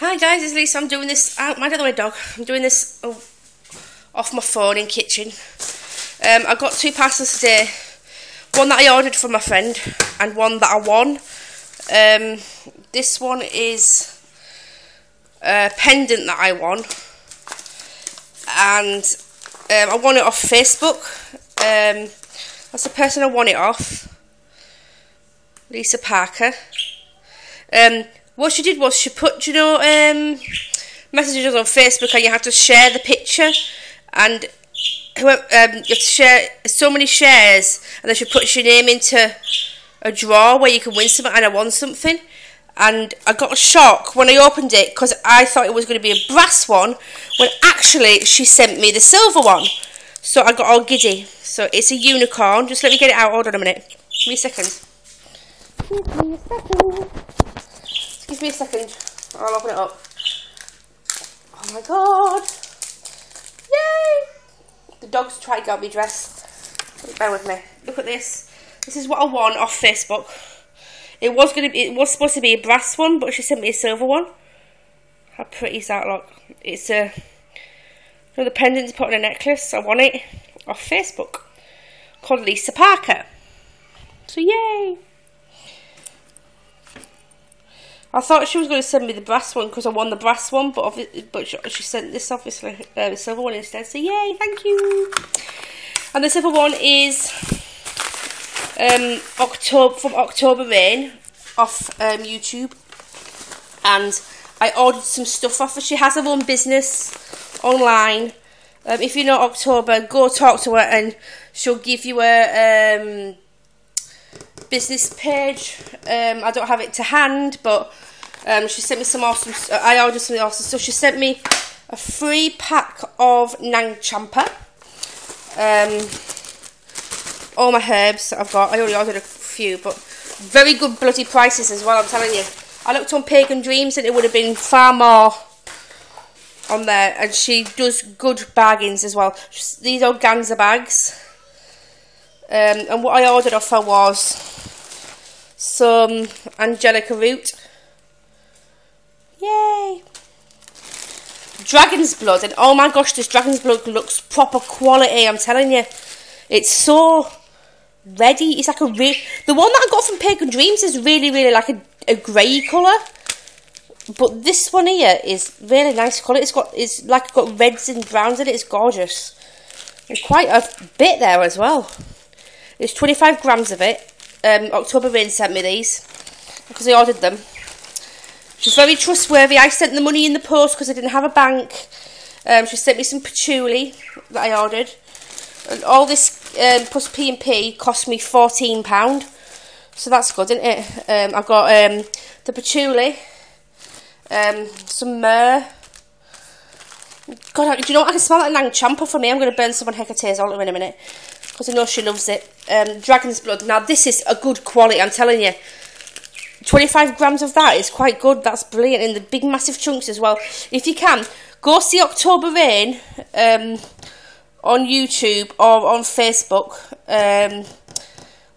Hi guys, it's Lisa. I'm doing this. out mind the way, dog. I'm doing this off my phone in kitchen. Um, I got two parcels today. One that I ordered from my friend, and one that I won. Um, this one is a pendant that I won, and um, I won it off Facebook. Um, that's the person I won it off. Lisa Parker. Um, what she did was she put, you know, um, messages on Facebook and you had to share the picture and um, you share so many shares and then she puts your name into a drawer where you can win something and I won something. And I got a shock when I opened it because I thought it was going to be a brass one when actually she sent me the silver one. So I got all giddy. So it's a unicorn. Just let me get it out. Hold on a minute. Give me a second. Give me a second Give me a second. I'll open it up. Oh my god. Yay! The dog's tried to get me dressed. Bear with me. Look at this. This is what I won off Facebook. It was gonna be, it was supposed to be a brass one, but she sent me a silver one. How pretty is that look? It's uh, a another pendant to put on a necklace. I won it off Facebook. Called Lisa Parker. So yay! I thought she was going to send me the brass one because I won the brass one, but but she sent this obviously uh, silver one instead. So yay, thank you. And the silver one is um, October from October Rain off um, YouTube, and I ordered some stuff off her. She has her own business online. Um, if you know October, go talk to her and she'll give you a um, business page. Um, I don't have it to hand, but um, she sent me some awesome. I ordered some awesome stuff. She sent me a free pack of Nag Champa. Um, all my herbs I've got. I only ordered a few, but very good bloody prices as well. I'm telling you. I looked on Pagan Dreams and it would have been far more on there. And she does good bargains as well. These organza bags. Um, and what I ordered off her was some Angelica root. Yay! Dragon's blood, and oh my gosh, this dragon's blood looks proper quality. I'm telling you, it's so ready. It's like a. The one that I got from Pagan Dreams is really, really like a, a grey colour, but this one here is really nice colour. It's got it's like got reds and browns in it. It's gorgeous, and quite a bit there as well. There's 25 grams of it um, October Rain sent me these because I ordered them. She's very trustworthy. I sent the money in the post because I didn't have a bank. Um, she sent me some patchouli that I ordered. And all this um, plus P&P cost me £14. So that's good, isn't it? Um, I've got um, the patchouli, um, some myrrh. God, do you know what? I can smell that Nag Champa for me. I'm going to burn some on Hecate's altar in a minute because I know she loves it. Um, Dragon's Blood. Now, this is a good quality, I'm telling you. 25 grams of that is quite good. That's brilliant. In the big, massive chunks as well. If you can, go see October Rain um, on YouTube or on Facebook. Um,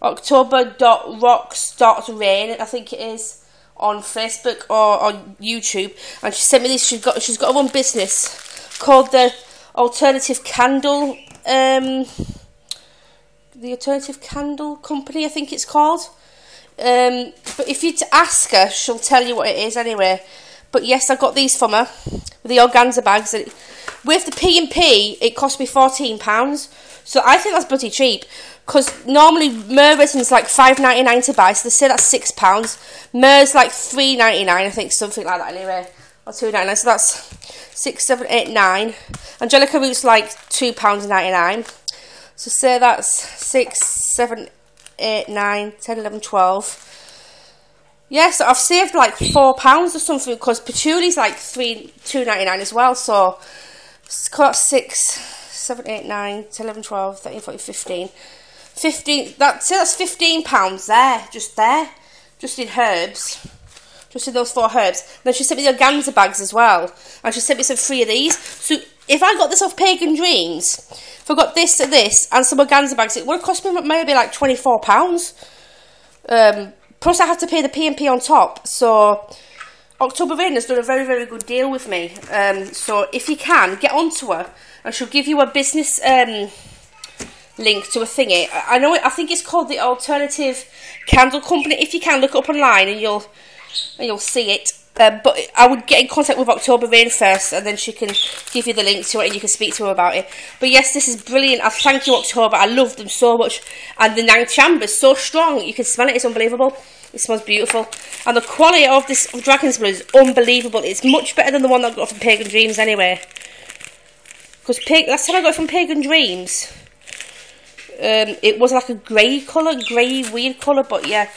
October.rocks.rain, I think it is, on Facebook or on YouTube. And she sent me this. She's got, she's got her own business called the Alternative Candle. Um, the Alternative Candle Company, I think it's called. Um, but if you ask her, she'll tell you what it is anyway. But yes, I got these from her with the organza bags. With the P and P, it cost me fourteen pounds. So I think that's bloody cheap. Because normally is like five ninety nine to buy, so they say that's six pounds. Myrrh's like three ninety nine, I think, something like that anyway, or two ninety nine. So that's six, seven, eight, nine. Angelica Root's like two pounds ninety nine. So say that's 6, 7, 8, 9, 10, 11, 12. Yes, I've saved like £4 or something because patchouli's like three two ninety nine as well. So it's got 6, 7, 8, 9, 10, 11, 12, 13, 14, 15. 15 that, that's £15 there, just there. Just in herbs. Just in those four herbs. And then she sent me the organza bags as well. And she sent me some free of these. So if I got this off Pagan Dreams, if I got this and this and some organza bags, it would have cost me maybe like £24. Um, plus I have to pay the P&P on top. So October Rain has done a very, very good deal with me. Um, so if you can, get onto her and she'll give you a business um, link to a thingy. I know, it, I think it's called the Alternative Candle Company. If you can, look up online and you'll, and you'll see it. Um, but I would get in contact with October Rain first, and then she can give you the link to it, and you can speak to her about it. But yes, this is brilliant. I thank you, October. I love them so much, and the Nag Champa is so strong. You can smell it. It's unbelievable. It smells beautiful, and the quality of this Dragon's Blood is unbelievable. It's much better than the one that I got from Pagan Dreams, anyway. Because last time I got it from Pagan Dreams, um, it was like a grey colour, grey weird colour, but yeah.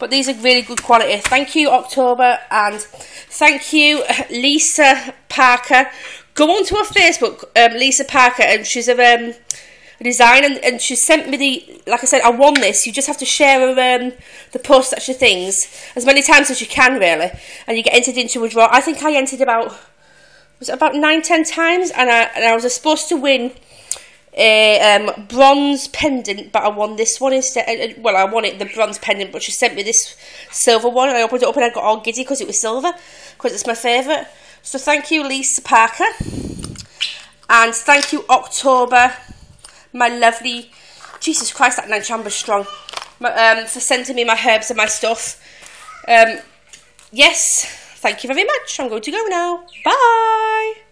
But these are really good quality. Thank you, October, and thank you, Lisa Parker. Go on to her Facebook, um, Lisa Parker, and she's a, um, a designer, and, and, she sent me the, like I said, I won this. You just have to share um, the post that she things as many times as you can, really, and you get entered into a draw. I think I entered about, was it about nine, ten times, and I, and I was supposed to win a um, bronze pendant, but I won this one instead. Uh, uh, well, I won it the bronze pendant, but she sent me this silver one, and I opened it up and I got all giddy because it was silver, because it's my favourite. So thank you, Lisa Parker, and thank you, October, my lovely. Jesus Christ, that nine chamber's strong. Um, for sending me my herbs and my stuff. Um, yes, thank you very much. I'm going to go now. Bye.